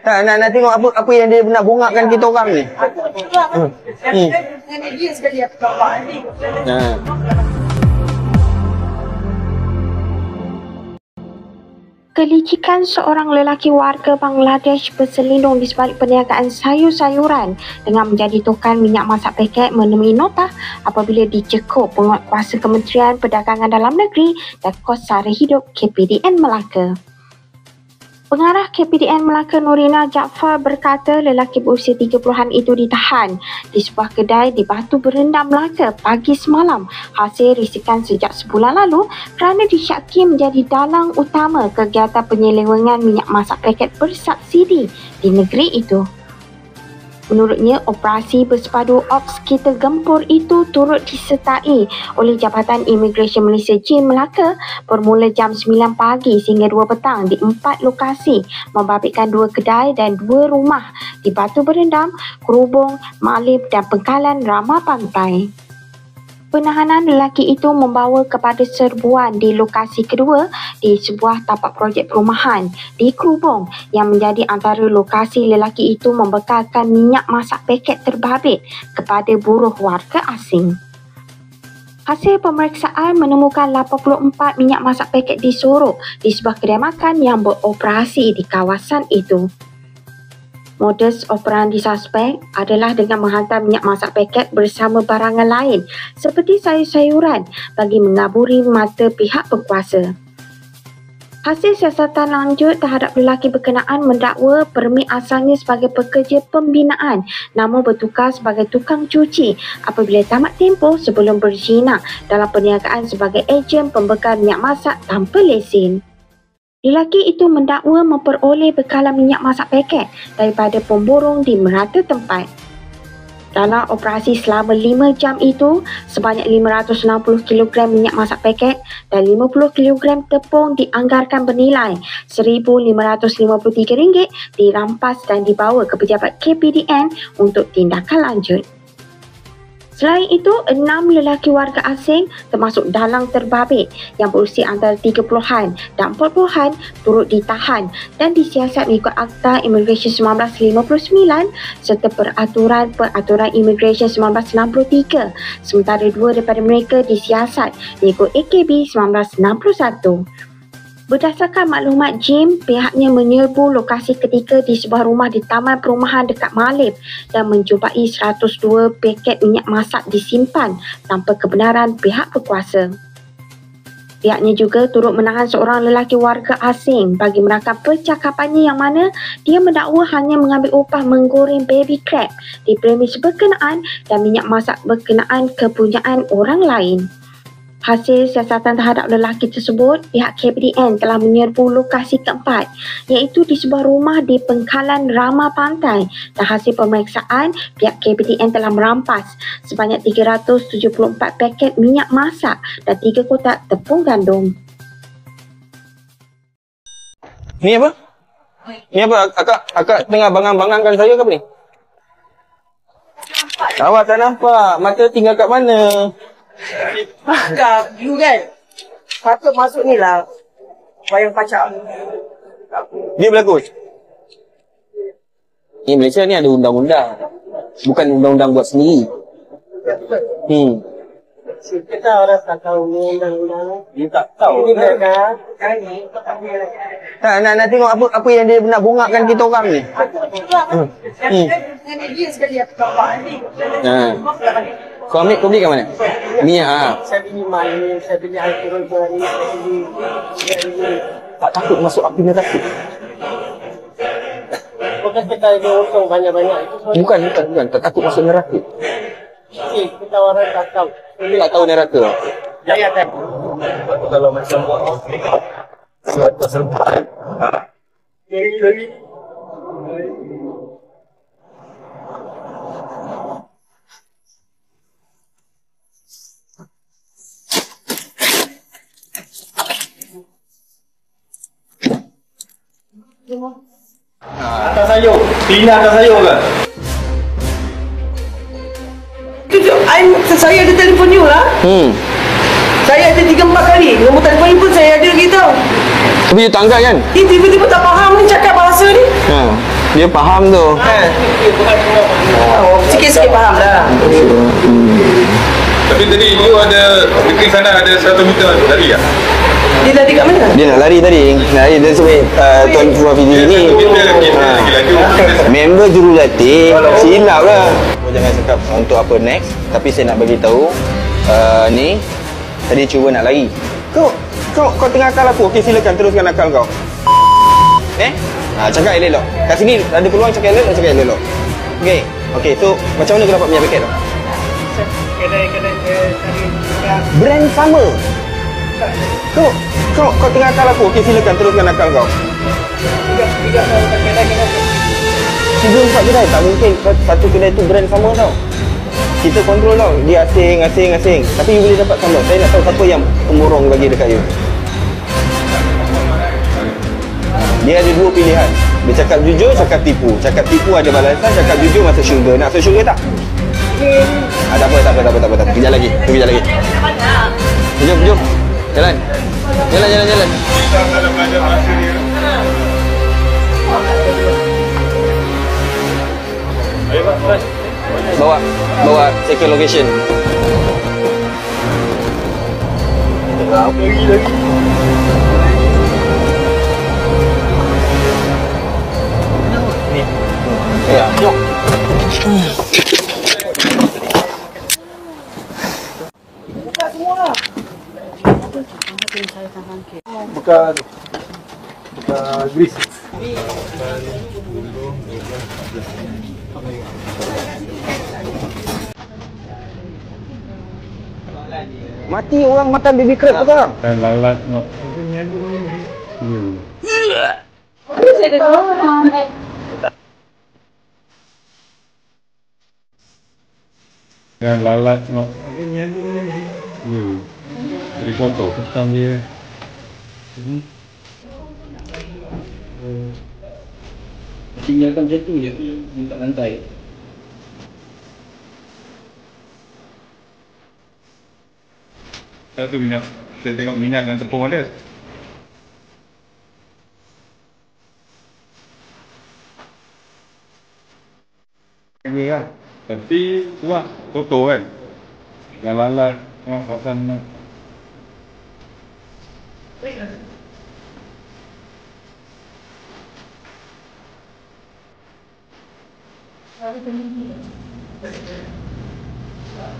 Tak, nak, nak tengok apa apa yang dia nak bongakkan kita orang ni. Hmm. Hmm. Ha. Kelicikan seorang lelaki warga Bangladesh berselindung di sebalik perniagaan sayur-sayuran dengan menjadi tukang minyak masak paket menemui nota apabila dicekup penguatkuasa Kementerian Perdagangan Dalam Negeri dan Kos Sara Hidup KPDN Melaka. Pengarah KPDN Melaka Nurina Jaafar berkata lelaki berusia 30-an itu ditahan di sebuah kedai di Batu Berendam Melaka pagi semalam hasil risikan sejak sebulan lalu kerana disyaki menjadi dalang utama kegiatan penyelewengan minyak masak paket bersubsidi di negeri itu. Menurutnya, operasi bersepadu Ops Kita Gempur itu turut disertai oleh Jabatan Imigresen Malaysia JIM Melaka bermula jam 9 pagi sehingga 2 petang di empat lokasi membabitkan dua kedai dan dua rumah di Batu Berendam, Kerubung, Malib dan Pengkalan Ramah Pantai. Penahanan lelaki itu membawa kepada serbuan di lokasi kedua di sebuah tapak projek perumahan di Kerubong yang menjadi antara lokasi lelaki itu membekalkan minyak masak paket terbabit kepada buruh warga asing. Hasil pemeriksaan menemukan 84 minyak masak paket disorok di sebuah kedai makan yang beroperasi di kawasan itu. Modus operandi suspek adalah dengan menghantar minyak masak paket bersama barangan lain seperti sayur-sayuran bagi mengaburi mata pihak berkuasa. Hasil siasatan lanjut terhadap lelaki berkenaan mendakwa permit asalnya sebagai pekerja pembinaan namun bertukar sebagai tukang cuci apabila tamat tempoh sebelum berzina dalam perniagaan sebagai ejen pembekal minyak masak tanpa lesen. Lelaki itu mendakwa memperoleh bekalan minyak masak paket daripada pemborong di merata tempat. Dalam operasi selama 5 jam itu, sebanyak 560 kg minyak masak paket dan 50 kg tepung dianggarkan bernilai RM1,553 dirampas dan dibawa ke pejabat KPDN untuk tindakan lanjut. Selain itu, enam lelaki warga asing termasuk dalang terbabit yang berusia antara 30-an dan 40-an turut ditahan dan disiasat mengikut Akta Immigration 1959 serta Peraturan-Peraturan Immigration 1963 sementara dua daripada mereka disiasat mengikut AKB 1961. Berdasarkan maklumat Jim, pihaknya menyerbu lokasi ketika di sebuah rumah di taman perumahan dekat Malib dan menjumpai 102 paket minyak masak disimpan tanpa kebenaran pihak berkuasa. Pihaknya juga turut menahan seorang lelaki warga asing bagi merakam percakapannya yang mana dia mendakwa hanya mengambil upah menggoreng baby crab di premis berkenaan dan minyak masak berkenaan kepunyaan orang lain. Hasil siasatan terhadap lelaki tersebut, pihak KPDN telah menyerbu lokasi keempat iaitu di sebuah rumah di Pengkalan Rama Pantai dan hasil pemeriksaan, pihak KPDN telah merampas sebanyak 374 paket minyak masak dan 3 kotak tepung gandum. Ni apa? Ni apa? Akak akak tengah bangang-bangangkan saya ke apa ni? Awak tak nampak. Mata tinggal kat mana? Kak, you kan Patut masuk ni lah Wayang pacak Dia berlaku. Ni Malaysia ni ada undang-undang. Bukan undang-undang buat sendiri. Hmm. Kita orang tak tahu ni undang-undang Dia tak tahu. Ini mereka Kali Tak, nak, nak tengok apa apa yang dia nak bongakkan kita orang ni. Hmm. Hmm. Dia sekali aku bawa ni Ha. Kau ambil, kau beli kat mana? Minyak ha. Saya beli mal ni Saya beli air turun ni Saya beli Saya beli Tak takut masuk api neraka. Bukan kita ada untung banyak-banyak Itu Bukan, bukan, bukan. Tak takut masuk neraka. Eh, kita orang tak tahu Dia tak tahu neraka. Ya, ya, tak Kalau macam buat Suatu serbuan. Jadi, jadi Atas sayur. Pina atas sayur ke? Tujuh, I'm, saya ada telefon you lah Hmm. Saya ada tiga empat kali Nombor telefon you pun saya ada lagi tau Tapi you tak angkat kan? Dia tiba-tiba tak faham ni cakap bahasa ni. Ha. Dia faham tu. Oh, sikit-sikit faham lah. Tapi tadi you ada dekat sana ada satu meter lari ya? Dia tadi kat mana? Dia nak lari tadi. Nak lari dia sebab uh, Tuan Fidi ni. Ha. Member jurulatih silap lah. Jangan cakap untuk apa next. Tapi saya nak bagi tahu uh, ni tadi cuba nak lari. Kau kau kau tengah akal aku. Okey silakan teruskan akal kau. Eh? Ha, cakap elok-elok. Kat sini ada peluang cakap elok, cakap elok-elok. Okey. Okey, so macam mana kau dapat punya paket tu? Kedai-kedai tadi Brand sama. Kau kau kau tengah akal aku. Okey silakan teruskan akal kau. Tiga empat kedai tak mungkin satu kedai tu brand sama tau. Kita kontrol tau. Dia asing, asing, asing. Tapi you boleh dapat sama. Saya nak tahu siapa yang pemborong bagi dekat you. Dia ada dua pilihan. Dia cakap jujur, cakap tipu. Cakap tipu ada balasan, cakap jujur masuk syurga. Nak masuk syurga tak? Ah, tak apa, tak apa, tak apa, tak apa. Kejap lagi, kejap lagi. Jom, jom. Jalan. Jalan, jalan, jalan. Bawa, bawa secure location. Lagi lagi. Ya. Jom. buka buka grease. Mati orang makan baby crab tu sekarang. Dan lalat nak. Dan lalat nak. Hmm. Jadi foto tentang dia. tinggalkan macam tu je minta lantai Satu minyak. Saya tengok minyak dan tepung ada. Ini kan. Tapi buat foto kan. Dan lalat. Tengok kawasan nak.